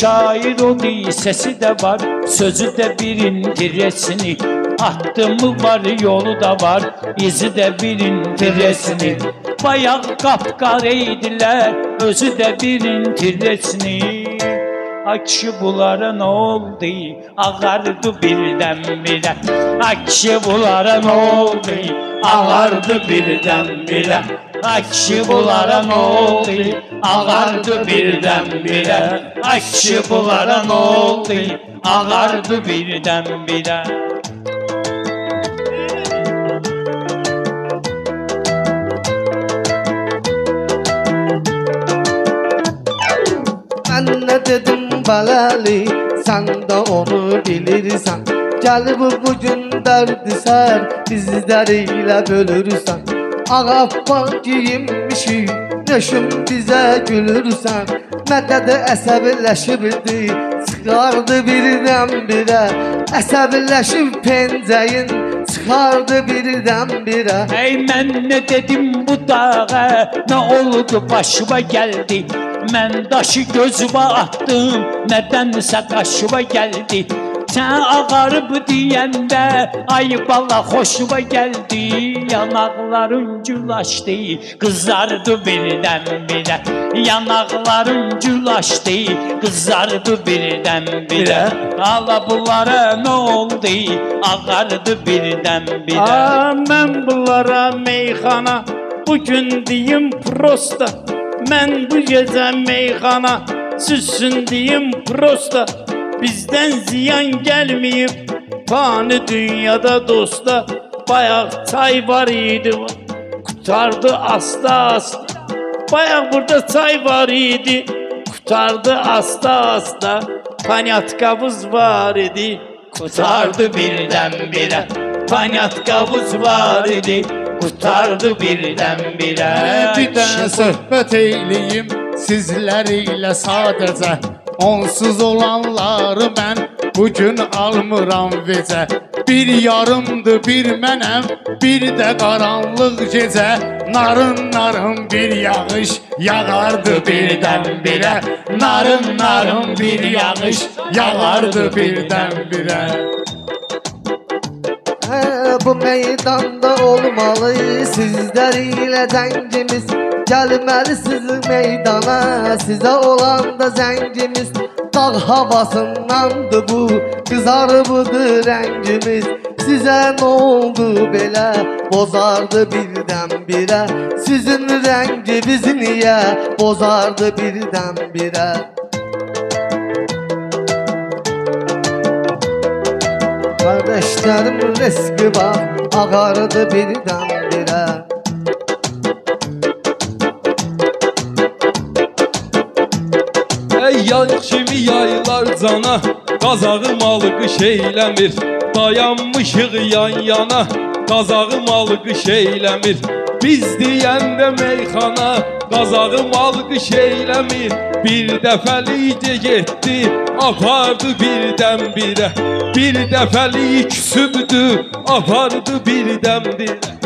şair oldu sesi de var Sözü de birin diresini Attı mı var yolu da var izi de birin diresini Bayağı kapkareydiler özü de birin diresini Akşı bulara ne oldu ağardı birdenbire. Akşı bulara ne oldu ağardı birdenbire Akşı bulara ne oldu? Ağardı birdenbire. Akşı bulara ne oldu? Ağardı birdenbire. Ben ne dedim belali Sen de onu bilirsen. Gel bu bugün derdi ser Bizleriyle bölürsen Ağappaq giyinmişik Neşim bize gülürsen Mədədə əsəbləşibdi Çıxardı birdən birə Əsəbləşib pencəyin Çıxardı birdən birə Ey mən ne dedim bu dağa Ne oldu başıma geldi Ben daşı gözüme attım Nedense kaşıma geldi Sen ağarıp diyende Ay bala hoşuma geldi. Yanakların cülaştı Kızardı birden bire Yanakların cülaştı Kızardı birden bire? Alabulara ne oldu? Ağardı birden bire Aa, mən bunlara meyxana Bugün deyim prosta. Mən bu gecə meyxana Süssün deyim prosta Bizdən ziyan gəlməyib Fani dünyada dosta Bayaq çay var idi. Qutardı asta asta Bayaq burada çay var idi. Qutardı asta asta Panyatkamız var idi. Kurtardı birdenbire. Panyatkamız var idi. Kurtardı birdenbire. Bir dənə söhbət eyləyim sizlərlə sadəcə Onsuz olanları mən bugün almıram vecə Bir yarımdı bir mənəm, bir də qaranlıq gecə Narın narın bir yağış yağardı birdən-birə Narın narın bir yağış yağardı birdən-birə Hə, bu meydanda olmalı sizlərlə zəngimiz Gəlməli sizin meydana sizə olan da zəngimiz Dağ havasındandır bu qızarıbdı rəngimiz Sizə nə oldu belə bozardı birdən-birə Sizin rənginiz niyə bozardı birdən-birə Kardeşlerim riski var Ağardı birdenbire yayıq kimi yayılar cana. Qazağı malı qış eyləmir Dayanmışıq yan yana. Qazağı malı qış eyləmir Biz deyəndə meyxana. Qazağı malı qış eyləmir Bir dəfəlikcə getdi Apardı birdən birə Bir dəfəlik küsübdü Apardı birdən birə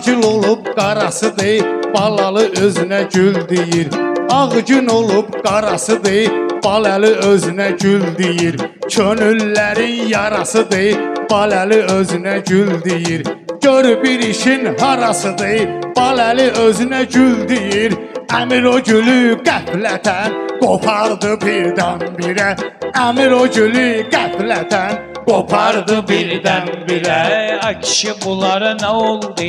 Ağgül olub qarasıdır, balalı özünə gül deyir. Ağgün olub qarasıdır, balalı özünə gül deyir. Könüllərin yarasıdır, balalı özünə gül deyir. Gör bir işin harasıdır, balalı özünə gül deyir. Əmir o gülü qəflətən qopardı birdən-birə. Əmir o gülü qəflətən qopardı birdən-birə. Akşı bunlara ne oldu?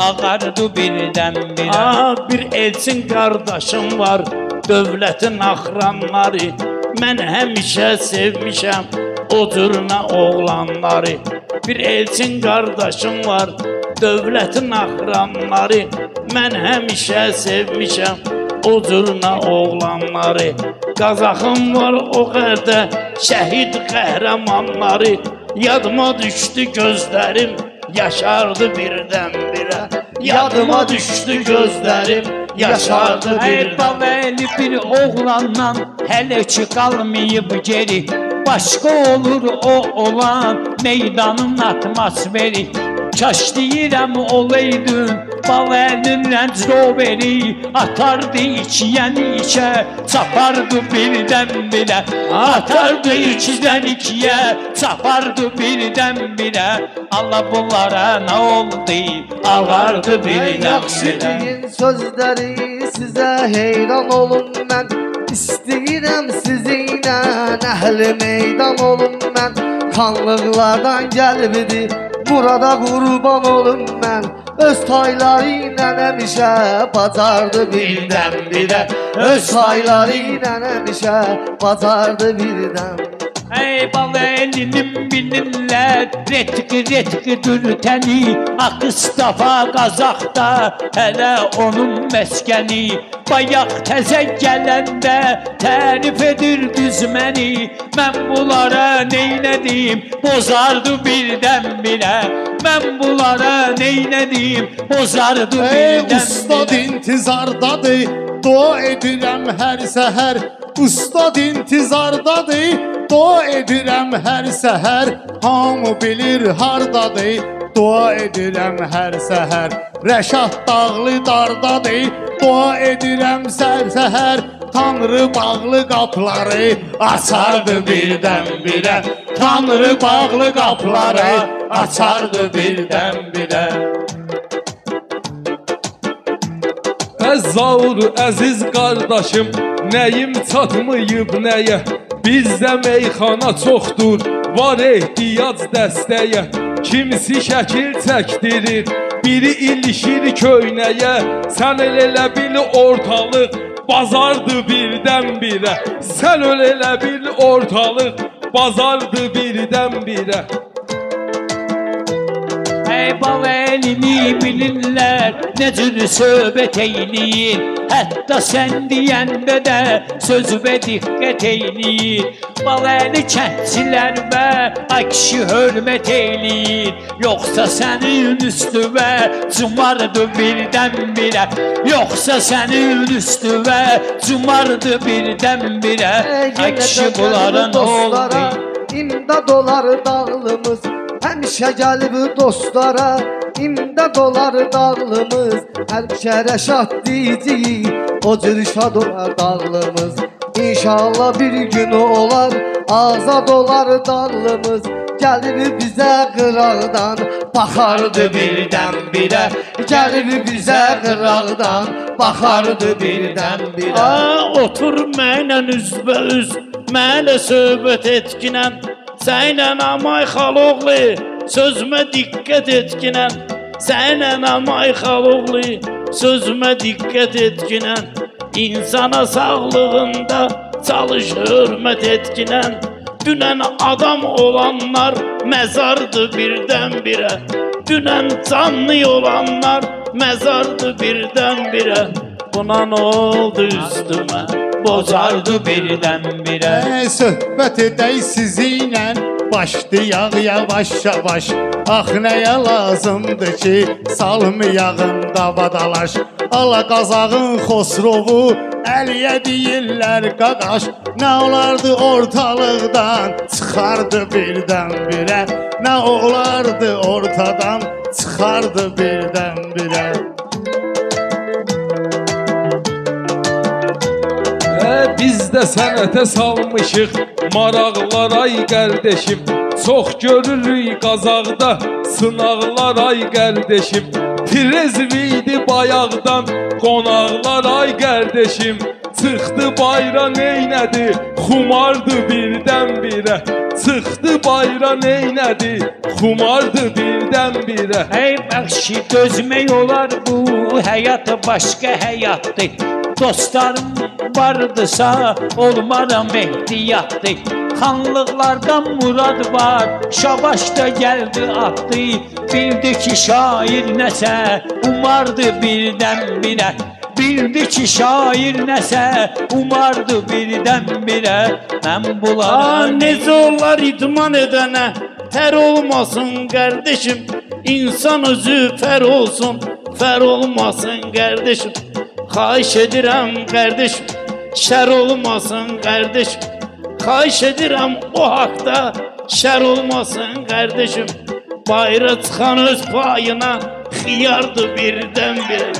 Ağardı birdenbire Aha bir elçin qardaşım var Dövlətin axranları Mən həmişə sevmişəm O cürünə oğlanları. Bir elçin qardaşım var Dövlətin axranları Mən həmişə sevmişəm O cürünə oğlanları. Qazaxım var o qədər Şəhid qəhrəmanları. Yadıma düşdü gözlərim Yaşardı birdən-birə. Yadıma düşdü gözlərim Yaşardı Ey birdən daveli bir oğlandan Hele ki kalmayıp geri. Başka olur o olan Meydanın atmosferi Kaş deyirəm olaydın Bal əlin Range Roveri Atardı içiyən içə. Çapardı birdən birə Atardı ikidən ikiyə. Çapardı birdən birə Allah bunlara nə oldu? Ağardı birdən deyin sözləri sizə heyran olum mən. İstəyirəm sizinlə əhli meydan olum mən. Xanlıqlardan gəlibdi burada qurban olum mən Öz tayları ilə həmişə bacardı birdən birə. Öz tayları ilə həmişə bacardı birdən. Ey bal elinin bilirlər Retqi retqi dürtəni Akıstafa Qazaqda Hələ onun məskəni Bayaq təzə gələndə Tərif edir düz məni Mən bunlara neynədim Bozardı birdən birə Mən bunlara neynədim Bozardı Ey birdən ustad intizardadır Dua edirəm hər səhər. Ustad intizardadır Dua edirəm hər səhər. Hamı bilir hardadır Dua edirəm hər səhər. Rəşad dağlı dardadır Dua edirəm sər səhər Tanrı bağlı qapıları açardı birdən birə Tanrı bağlı qapıları açardı birdən birə Əzzaur əziz qardaşım, nəyim çatmayıb nəyə? Bizdə meyxana çoxdur, var ehtiyac dəstəyə. Kimisi şəkil çəkdirir, biri ilişir köynəyə. Sən el elə bil ortalıq bazardı birdən birə. Sən öl elə bil ortalıq bazardı birdən birə. Ey bal elini bilirlər Nə cür söhbət eyləyir Hətta sən deyəndə də Sözümə diqqət eyləyir Bal əli kəndçilər və Ay kişi hörmət eyləyir Yoxsa sənin üstüvə Cumardı birdən birə Yoxsa sənin üstüvə Cumardı birdən birə Ay kişi bunlara nə oldu İmdad olar dağlımız Həmişə gəlib dostlara İmdad olar dağlımız. Həmişə rəşad deyici O cür şad olar dağlımız. İnşallah bir gün olar Azad olar dağlımız. Gəlib bizə qıraqdan Baxardı birdən birə Gəlib bizə qıraqdan Baxardı birdən birə Aa, otur mənlə üzbəüz, mənlə söhbət etkinən. Sənlə amay xaloğlu, sözümə diqqət etkinən. Sənlə amay xaloğlu, sözümə diqqət etkinən. İnsana sağlığında çalış hörmət etkinən. Dünən adam olanlar məzardı birdən birə. Dünən canlı olanlar məzardı birdən birə. Buna nə oldu üstümə? Bozardı birdən birə. Ey söhbət edək sizinlə. Başlayaq yavaş-yavaş Ax nəyə lazımdır ki Salmayağın davadalaş Ala qazağın xosrovu Əliyə deyirlər qaqaş Nə olardı ortalıqdan? Çıxardı birdən birə Nə olardı ortadan? Çıxardı birdən biz də sənətə salmışıq maraqlar ay qardeşim. Çox görürük qazaqda sınaqlar ay qardeşim. Trezvidi bayaqdan qonaqlar ay qardeşim. Çıxdı bayra neynədi? Xumardı birdən birə. Çıxdı bayra neynədi? Xumardı birdən birə. Ey bəxşi dözmək olar bu həyat başqa həyatdır. Dostlarım vardısa olmaram ehtiyatdır. Xanlıqlardan murad var, Şabaş da gəldi atdı. Bildi ki şair nəsə, umardı birdən birə. Bildi ki şair nəsə, umardı birdən birə. Mən Aa, bunlara necə olar idman edənə Fər olmasın qardeşim İnsan özü fər olsun Fər olmasın qardeşim Xahiş edirəm qardeşim Şər olmasın qardeşim Xahiş edirəm o haqda Şər olmasın qardeşim Bayra çıxan öz payına xiyardı birdən-birə.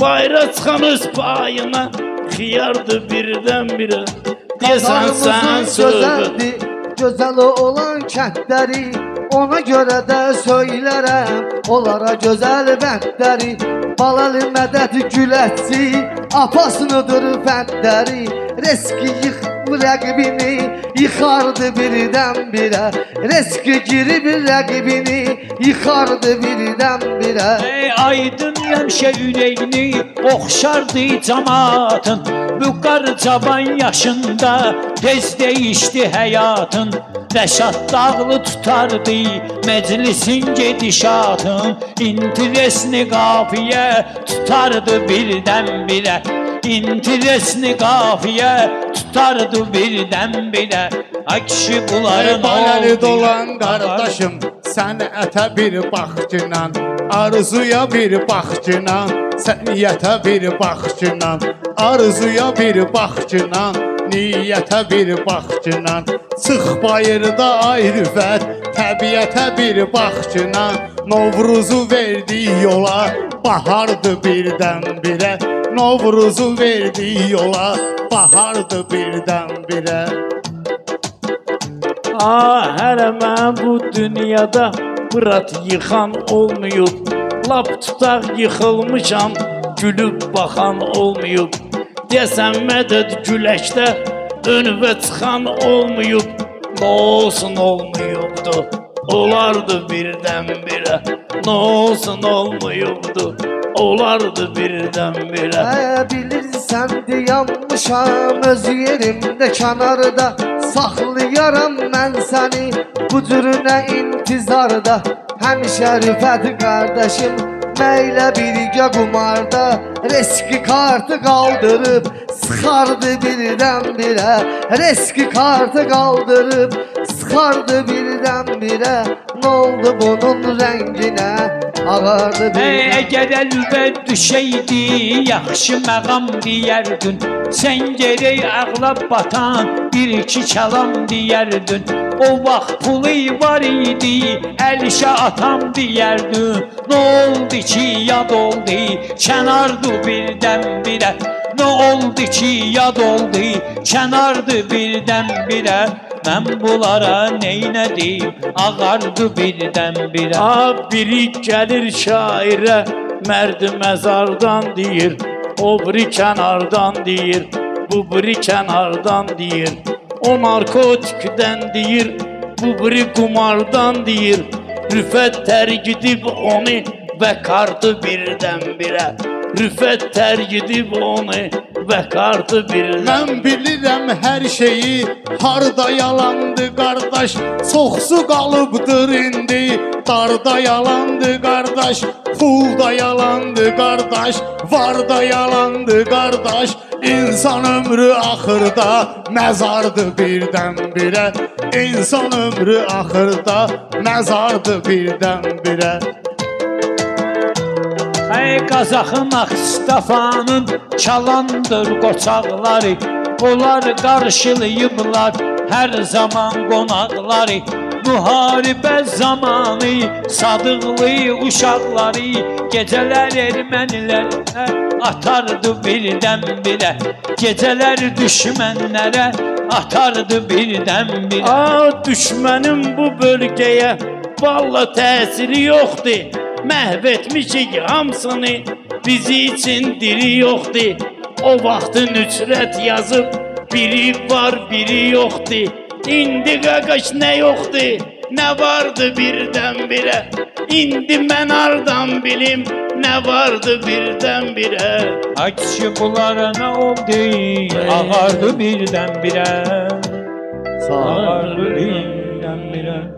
Bayra çıxan öz payına xiyardı birdən-birə. Deyəsən sən Qazağımızın söhbət gözəldir Gözəl olan kəndləri Ona görə də söylərəm. Onlara gözəl bəndləri Balalı mədəd güləçi Apasınıdır fəndləri Reski yıx rəqibini Yıxardı birdən birə Reski girib rəqibini Yıxardı birdən birə Ey aydın həmişə ürəyini oxşardı cəmaatın Bu qarcaban yaşında tez dəyişdi həyatın. Rəşad dağlı tutardı məclisin gedişatın. İntiresni qafiyə tutardı birdən-birə İntiresni qafiyə tutardı birdən-birə Ay kişi bunların oldu. dolan qardaşım Sənətə bir baxcına Arzuya bir baxcına Səniyyətə bir baxcına Arzuya bir baxcına Niyyətə bir baxcına Çıx bayırda ay rüfət Təbiətə bir baxcına Novruzu verdi yola Bahardı birdən-birə Novruzu verdi yola Bahardı birdən-birə Ah, hələ mən bu dünyada Murat yıxan olmayıb Lap tutaq yıxılmışam Gülüb baxan olmayıb Deyəsən mədəd güləkdə Önüvə çıxan olmayıb Nə olsun olmayıbdı Olardı birdən-birə Nə olsun olmayıbdı Olardı birdən-birə Hə, bilirsən dayanmışam öz yerimdə kənarda Saxlayaram mən səni bu cürünə intizarda. Həmişə rüfət qardaşım məylə birgə qumarda Reski kartı qaldırıb sıxardı birdən-birə Reski kartı qaldırıb sıxardı birdən-birə Nə oldu bunun rənginə ağardı birdən əgər əlbə düşəydi, yaxşı məqam deyərdin Sən gerək ağla batan bir iki kəlam deyərdin O vaxt pulu var idi, əl işə atam deyərdin Nə oldu ki, yad oldu, kənardı birdən-birə Nə oldu ki, yad oldu, kənardı birdən-birə Mən bunlara neynədim, ağardı birdən-birə A biri gəlir şairə Mərdi məzardan deyir. O biri kənardan deyir Bu biri kənardan deyir. O narkotikdən deyir Bu biri qumardan deyir. Rüfət tərgidib onu Və kartı birdən-birə Rüfət tərgidib onu Və kartı birdən Mən bilirəm hər şeyi Harda yalandı qardaş Çoxsu qalıbdır indi Darda yalandı qardaş Pulda yalandı qardaş Varda yalandı qardaş İnsan ömrü axırda Məzardı birdən-birə İnsan ömrü axırda Məzardı birdən-birə Ey Qazaxın Akstafanın çalandır qoçaqları Onlar qarşılayıblar hər zaman qonaqları. Müharibə zamanı sadıqlı uşaqları. Gecələr ermənilərə atardı birdən-birə. Gecələr düşmənlərə atardı birdən-birə. A düşmənin bu bölgəyə. Valla təsiri yoxdur. Məhv etmişik hamısını. Bizi için diri yoxdur. O vaxtı nüsrət yazıb biri var, biri yoxdur. İndi qaqaş nə yoxdur? Nə vardı birdən-birə? İndi mən hardan bilim nə vardı birdən-birə? Ay kişi bunlara nə oldu? Ağardı birdən-birə Ağardı birdən-birə